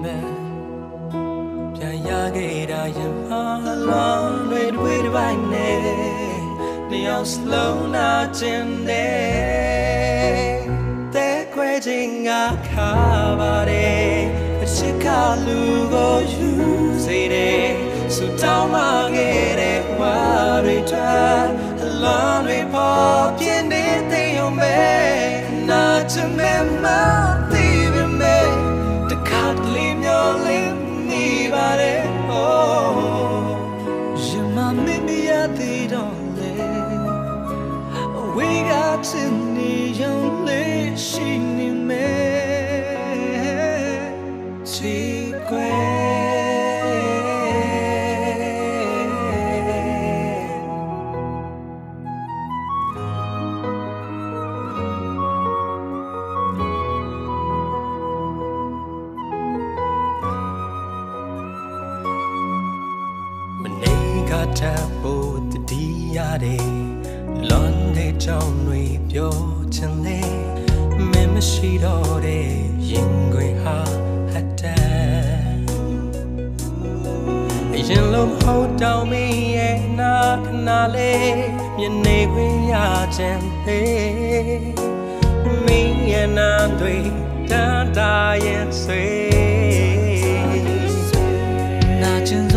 မ်မဲ့ပြန်ရခဲ့တာရင်ဟာလောင်းတွေတွေတစ်ပိုင်းနဲ့နှစ်ယောက်စလုံးနာကျင်တဲ့တဲ့ခွေခြင်းငါခါပါတယ်အချစ်ကလူကိုယူစေတယ်စူတောင်းမခဲ့တဲ့ဝါတွေထားအလောင်းတွေပေါ်ပြင်းနေတဲ့ရုံပဲနာချင်မဲ့မသိပေမဲ့တခါတ လေမျောလင်းနေ ထပ်ဖို့တတိရတယ်လွန်တဲ့ကြောင်တွေပြောချင်လေမင်းမရှိတော့တဲ့ရင်ခွင်ဟာဟတ်တန်ရင်လုံးဟောတောင်းမင်းရဲ့နာခဏလေးမျက်နေခွင်ရချင်သေးမင်းရဲ့နာတွေတန်တာရဲ့ဆွေနာကျင်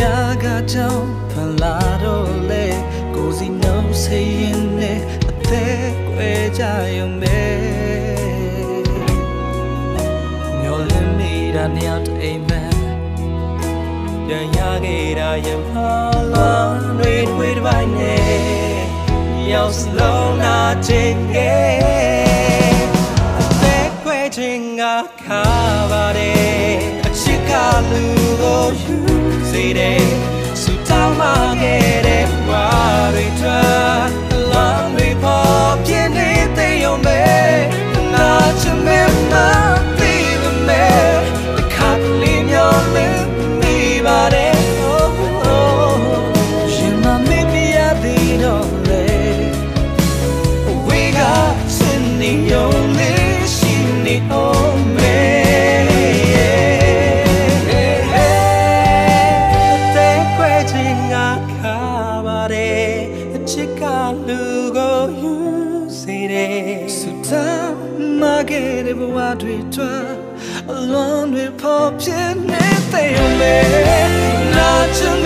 ရားကကြောင့်ဖန်လာတော့လေကိုစီနှုတ်ဆက်ရင်နဲ့အသက်ကွယ်ကြရုံပဲမျောလင်းမိတာနှစ်ယောက်တအိမ်မဲ့ပြန်ရခဲ့တာရမလာတွေတွေတစ်ပိုင်းနဲ့ရောက်စလုံးနာချင်ခဲ့အသက်ကွယ်ခြင်းငါခါပါတယ်အချစ်ကလူကိုယူ စေတယ်စူတောင်းမခဲ့တဲ့ဘ the yome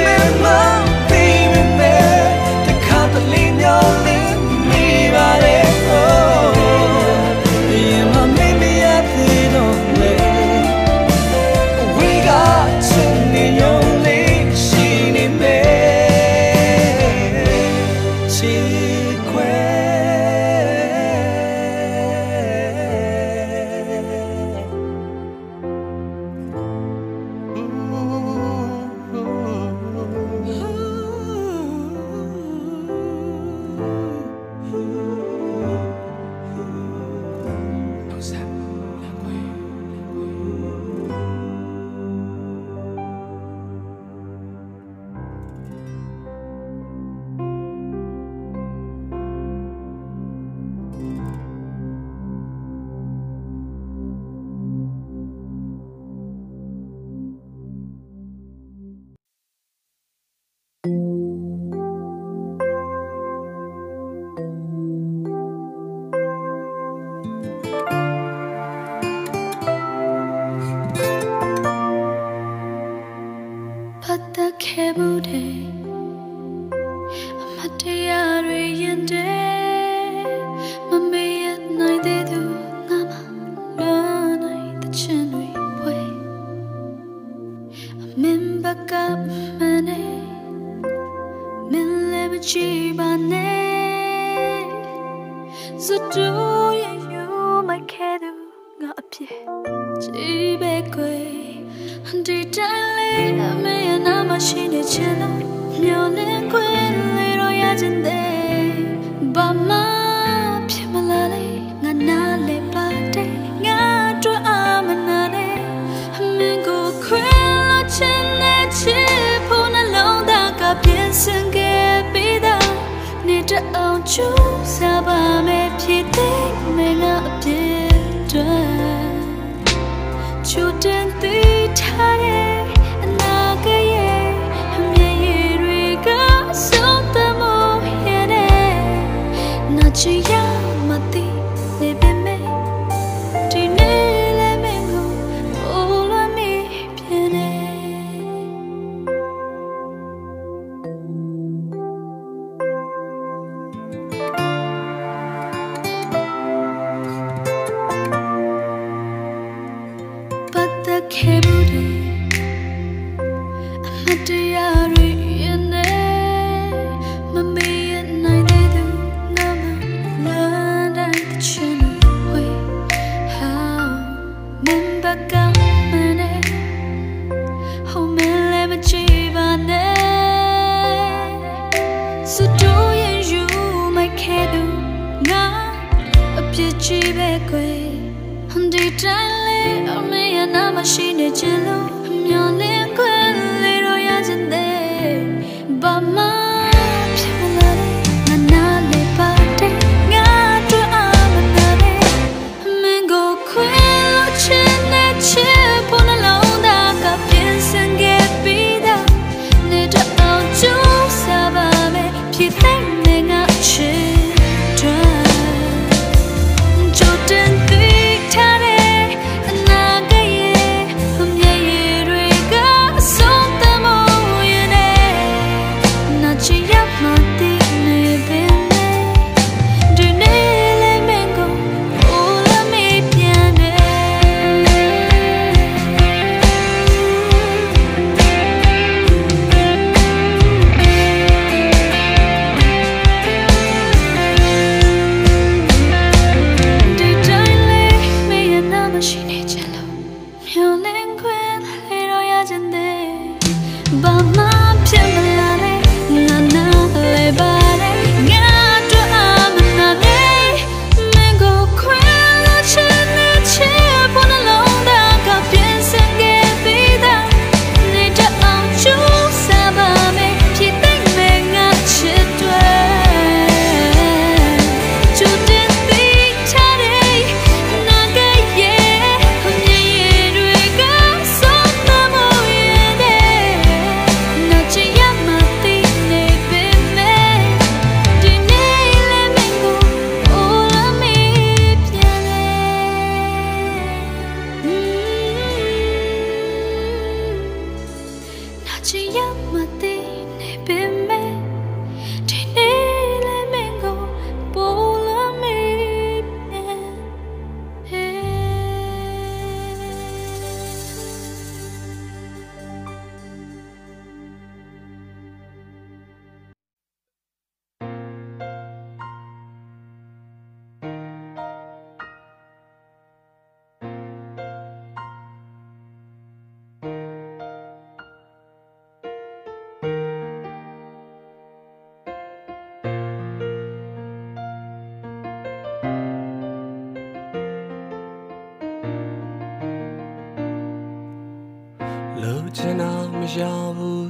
ချင်တာမရဘူး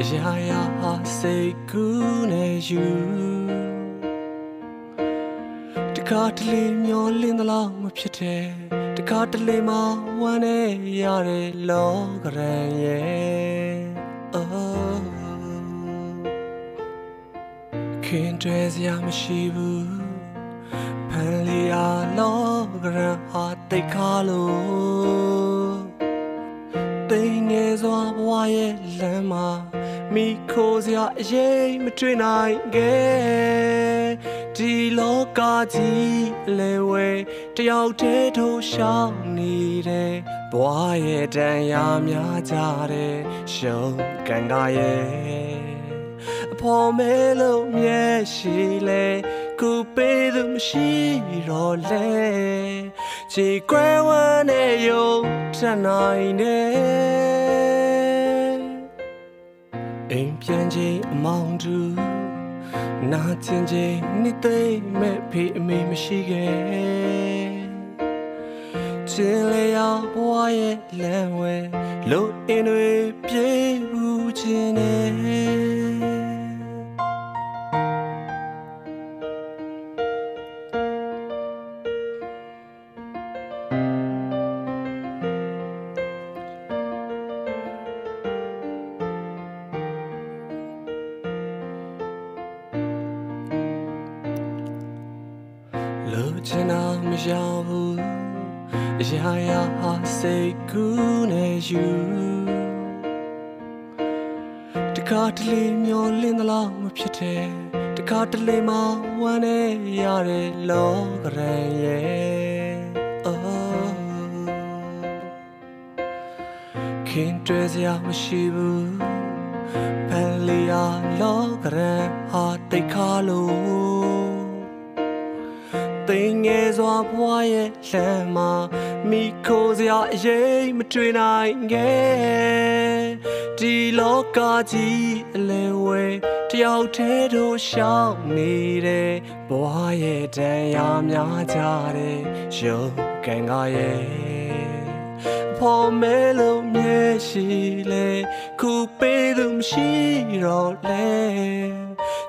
အရာရာဟာစိတ်ကူးနေယူတခါတလေမျောလင်းသလားမဖြစ်တယ်တခါတလေမှဝမ်းနေရတယ်လောကရန်ရဲ့အော်ခင်တွေစရာမရှိဘူးဖန်လီအားလောကရန်ဟာတိတ်ခါလို့ ခိုစရာအရေးမတွေ့နိုင်ခဲ့ဒီလောကကြီးလဲဝဲတယောက်တည်းထိုးရှောင်နေတယ်ဘွားရဲ့တန်ရာများကြတယ်ရှုံးကန်ကရဲ့အဖို့မဲလို့မျက်ရှိလဲကူပေးသူမရှိတော့လဲခြေကွဲဝမ်းနဲ့ယုံထနိုင်တယ် ပြန်ချိန်အမောင်တူနာကျင်ချိန်နှစ်သိမ့်မဲ့ဖေးအမေမရှိခဲ့ချင်လေရောက်ဘဝရဲ့လမ်းဝဲလို့အင်းတွေပြေးဘူးခြင်းနဲ့ ရတဲ့လောကရန်ရဲ့အော်ခင်တွေ့စရာမရှိဘူးဖန်လီယာလောကရန်ဟာတိတ်ခါလို့သိငယ်စွာဘွားရဲ့လမ်းမှာမိခိုစရာအရေးမတွေ့နိုင်ခဲ့ဒီလောကကြီးအလင်းဝဲတယောက်တည်းတို့ရှောင်းနေတဲ့ ဘွားရဲ့တန်ရာများကြတဲ့ရုပ်ကံကားရဲ့ဖို့မဲလုံးမြဲရှိလေခုပေးသူမရှိတော့လဲ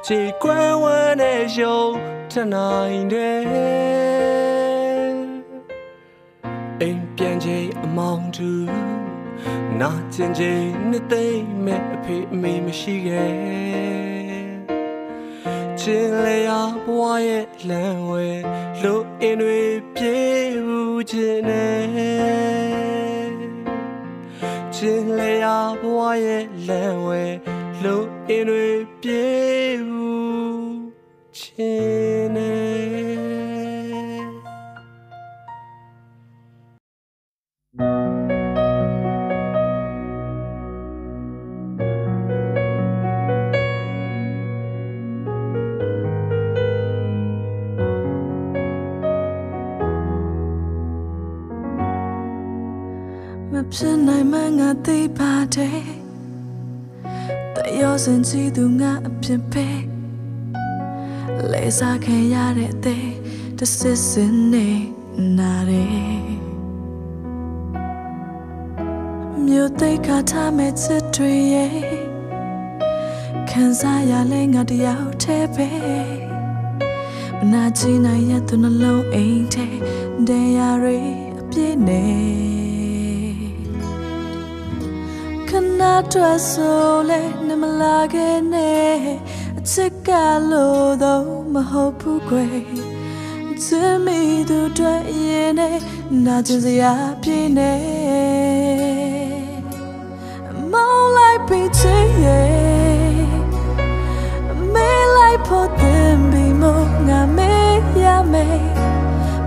ခြေကွယ်ဝမ်းနဲ့ရုံထနိုင်တယ်အိမ်ပြန်ချိန်အမောင်တူနာကျင်ချိန်နှစ်သိမ့်မဲ့အဖေအမေမရှိခဲ့ ချင်လေရဘဝရဲ့လမ်းဝဲလို့အင်းတွေပြေးဘူးခြင်းနဲ့ချင်လေရဘဝရဲ့လမ်းဝဲလို့အင်းတွေပြေး မှငါသိပါတယ်တယောစင်ကြည့်သူငါအဖြစ်ပဲလဲစားခဲ့ရတဲ့အသေးတစစ်စင်နေနာတယ်မြို့သိခါထားမဲ့ချစ်တွေရဲ့ခံစားရလဲငါတယောက်တည်းပဲမနာချင်နိုင်ရသူနှလုံးအိမ်ထဲတရားတွေအပြည့်နေ ထွက်ဆိုလဲနမလာခဲ့နဲ့အချစ်ကလို့တော့မဟုတ်ဘူးကွယ်ချစ်မိသူတွေ့ရင်နဲ့နာကျင်စရာပြေနေမောင်းလိုက်ပြီးချင်ရဲ့မေးလိုက်ဖို့တင်ပြီးမငါမေးရမယ်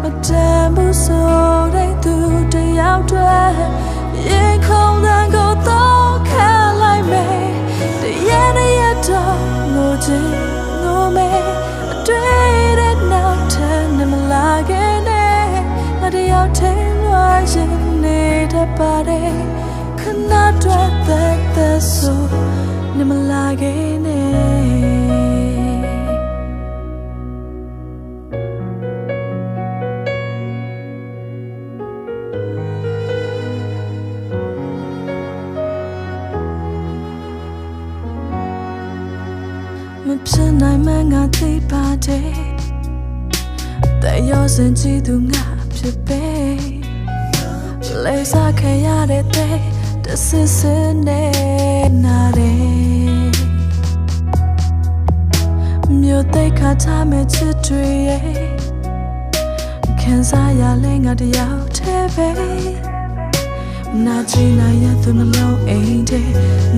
မတန်ဘူးဆိုတဲ့သူတယောက်တည်းရင်ခုန်တဲ့ကိုတော့ တတ်ပါတယ်ခဏတော့သက်သက်ဆိုနမလာခဲ့နဲ့ဖြစ်နိုင်မှငါသိပါတယ်แต่ရောစင်ကြည့်သူငါဖြစ်ပဲ လဲစားခဲ့ရတဲ့တဲ့တဆစ်စနေနာတယ်မြို့သိခါထားမဲ့ချစ်တွေရဲ့ခံစားရလဲငါတယောက်တည်းပဲနာချင်နိုင်ရသူနှလုံးအိမ်ထဲ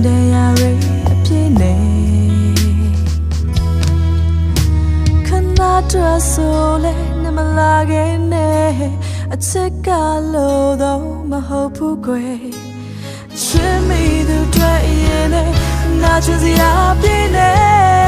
တရားရအပြည့်နဲ့အတွက်ဆိုလဲနမလာခဲ့နဲ့ အချစ်ကလို့တော့မဟုတ်ဘူးကွယ်ချစ်မိသူတွေ့ရင်လည်းနာချင်စရာပြည့်နေ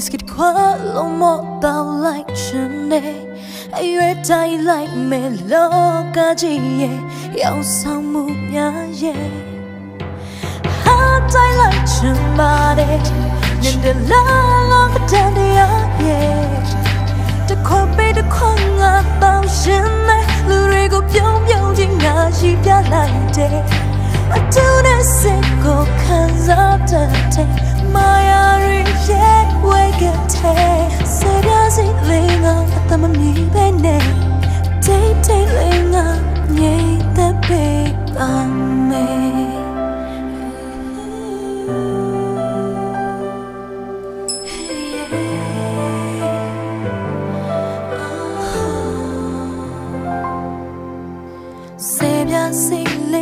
whiskey ခွာလုံးမတော့ like ရှင်နေအရွယ်တိုင်းလိုက်မယ်လောကကြီးရဲ့ရောက်ဆောင်မှုများရဲ့ဟာတိုင်းလိုက်ချင်ပါတယ်နင်တဲ့လာလောကတန်တရားရဲ့တခွန်ပေးတခွန်ငါတောင်းရှင်နဲ့လူတွေကို ပြုံးပြုံးချင်းငါရှိပြလိုက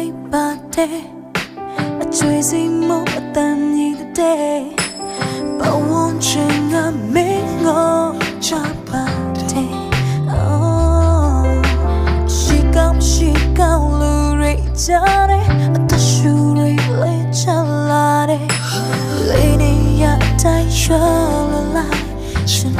်တယ်အတူနဲ့စိတ်ကိုခံစားတတ်တယ်မာယာရီရဲ့ဝဲကတဲ့စေရစီလေး ဝချင်းငါမေငေါချပါတဲ့ Oh ရှိကောင်းရှိကောင်းလူရိကြတယ်အသက်ရှူရိလေးချလာတယ်လေးနေရတိုင်းရွှလလိုက်ရှင်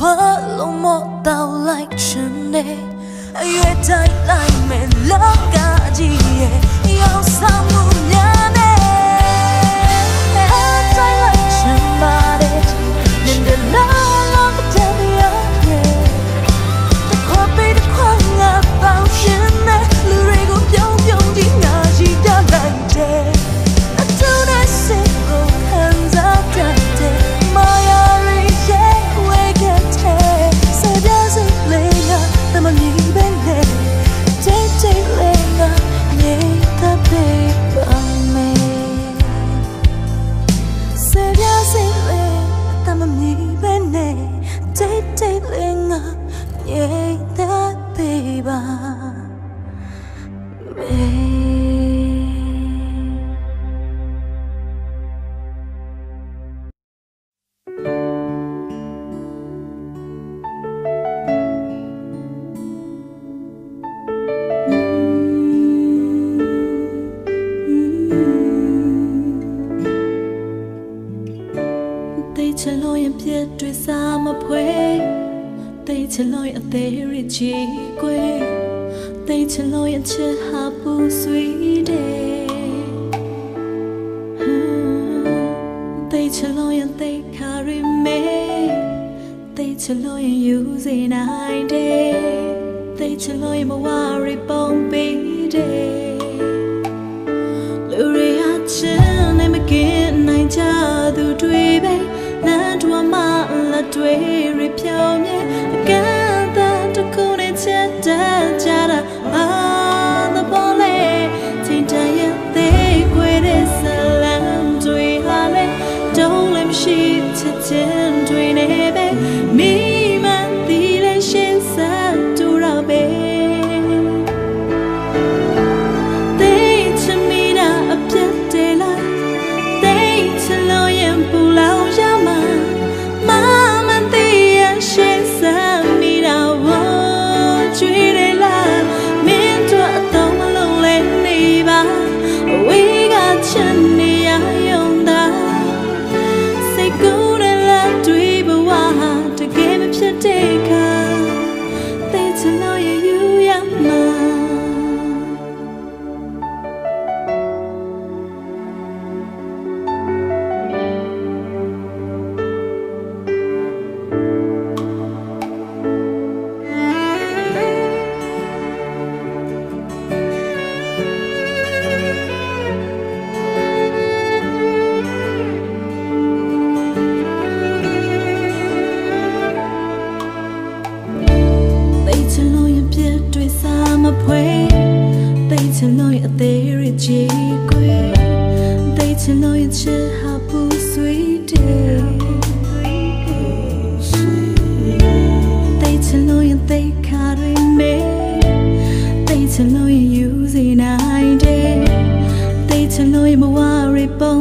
bullet, whiskey, qualo, more down like Shane. You tight like me, love, God, yeah, you're some yane. Tight စားမဖွဲတိတ်ချလို့ရင်အသေးရချီကွယ်တိတ်ချလို့ရင်ချစ်ဟာပူဆွေးတယ်တိတ်ချလို့ရင်တိတ်ခါရမေတိတ်ချလို့ရင်ယူစေနိုင်တယ်တိတ်ချလို့ရင်မဝရပုံပေးတယ် လ လို့ယူစေနိုင်တယ်တိတ်ချလို့မဝရပုံ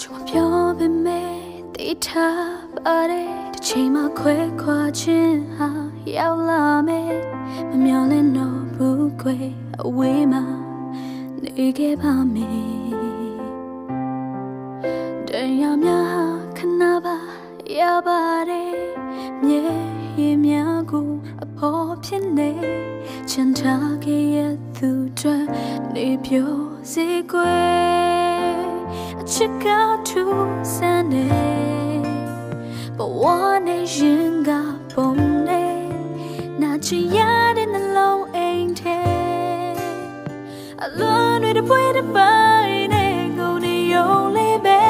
ချွန်ပြောပေမဲ့တိထားပါတဲ့တစ်ချိန်မှခွဲခွာခြင်းဟာရောက်လာမယ်မမျော်လင့်တော့ဘူးခွဲအဝေးမှာနေခဲ့ပါမယ်တရားများခဏပါရပါတယ်မြေရေများကိုအဖို့ဖြစ်နေချင်ထားခဲ့ရသူတွေနေပြောစေကွယ် ချစ်ကထူဆန်းနေဘဝနဲ့ရင်ကပုံနေနာချင်ရတဲ့နှလုံးအိမ်ထဲအလွန်တွေတပွဲတပိုင်းနဲ့ကိုနေယုံလေးပဲ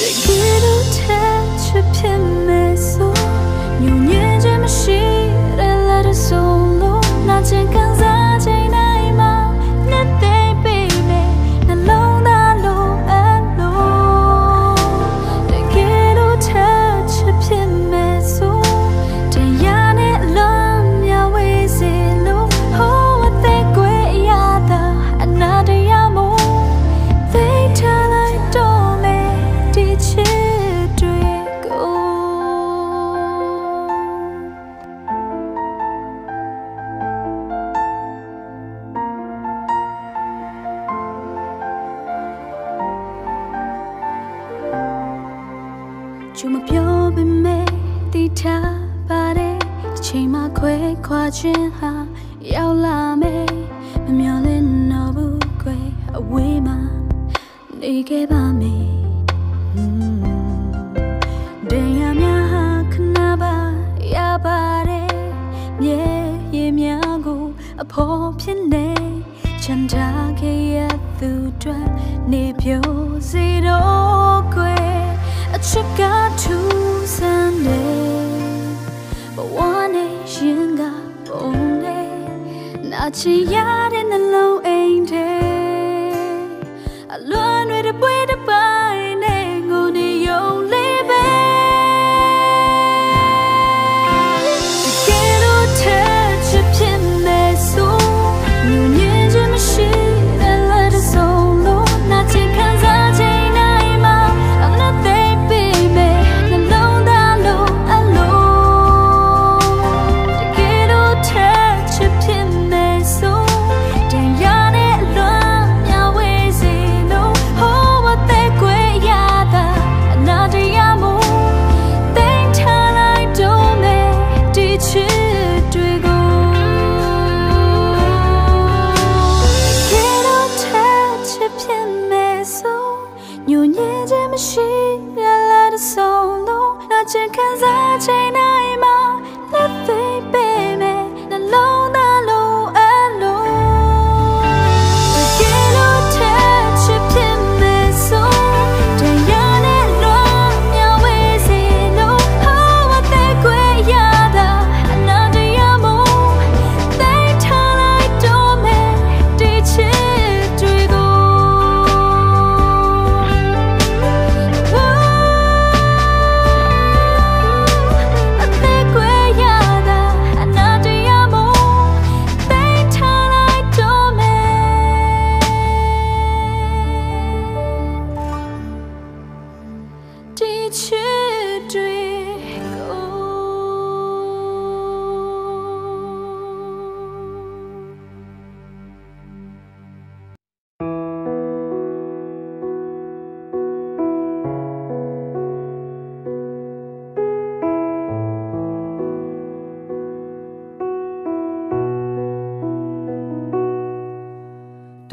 တကယ်တော့ထချစ်ဖြစ်မယ်ဆိုညဉ့်ညဉ့်ချင်မရှိတဲ့ let us all know နာချင်က 发起呀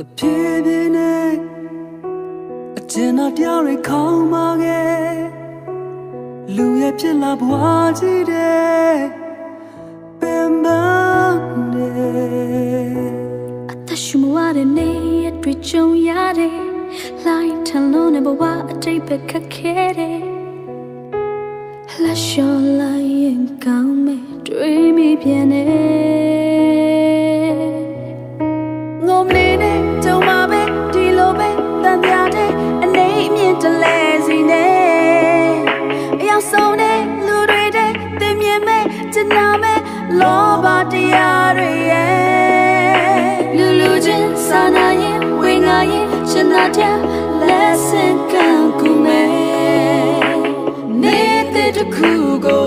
တပြေးပြေးနဲ့အကျဉ်းတော်တရားတွေခေါင်းပါခဲ့လူရဲ့ဖြစ်လာဘွားကြီးတဲ့ပင်ပန်းနေအသက်ရှူမရတဲ့နေရတွေ့ကြုံရတယ်လိုက်ထလုံးနဲ့ဘဝအတိတ်ပဲခက်ခဲတယ်လက်လျှော်လိုက်ရင်ကောင်းမယ်တွေးမိပြန်တယ် ခုကို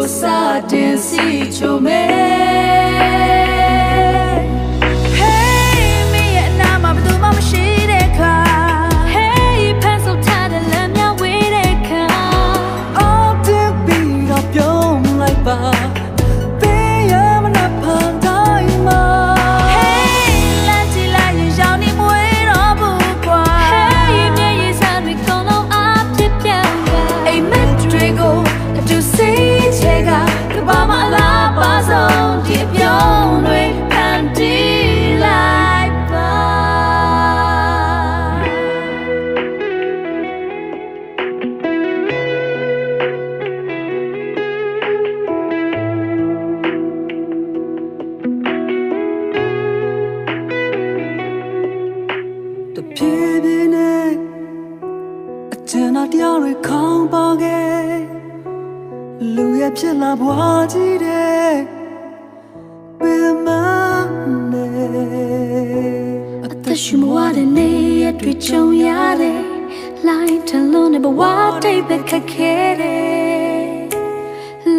လိုက်ထလုံးနဲ့ဘဝတိတ်ပဲခက်ခဲတယ်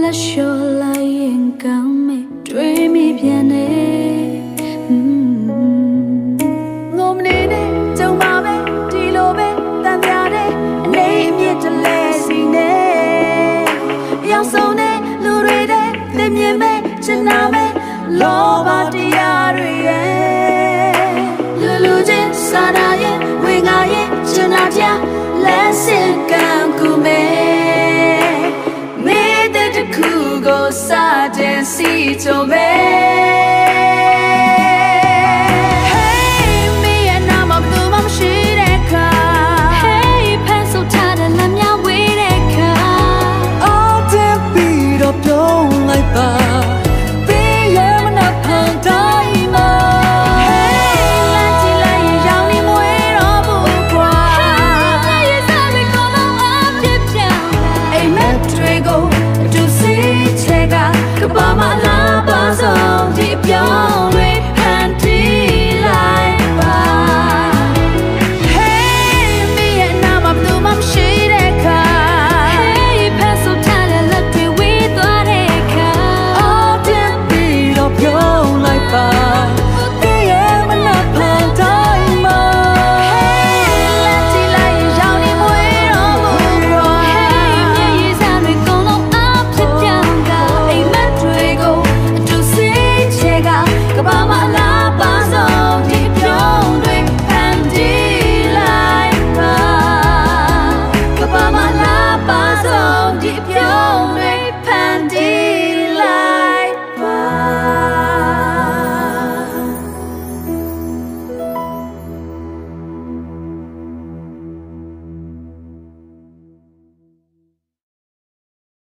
လက်လျှော်လိုက်ရင်ကောင်းမယ်တွေးမိပြန်တယ်ချင်နာမဲ့လောဘတရားတွေရဲ့လူလူချင်းစာနာရဲ့ဝေငါရဲ့ချင်နာပြလက်စင်ကံကူမဲ့မေးတဲ့တခုကိုစတဲ့ စီချုံမဲ့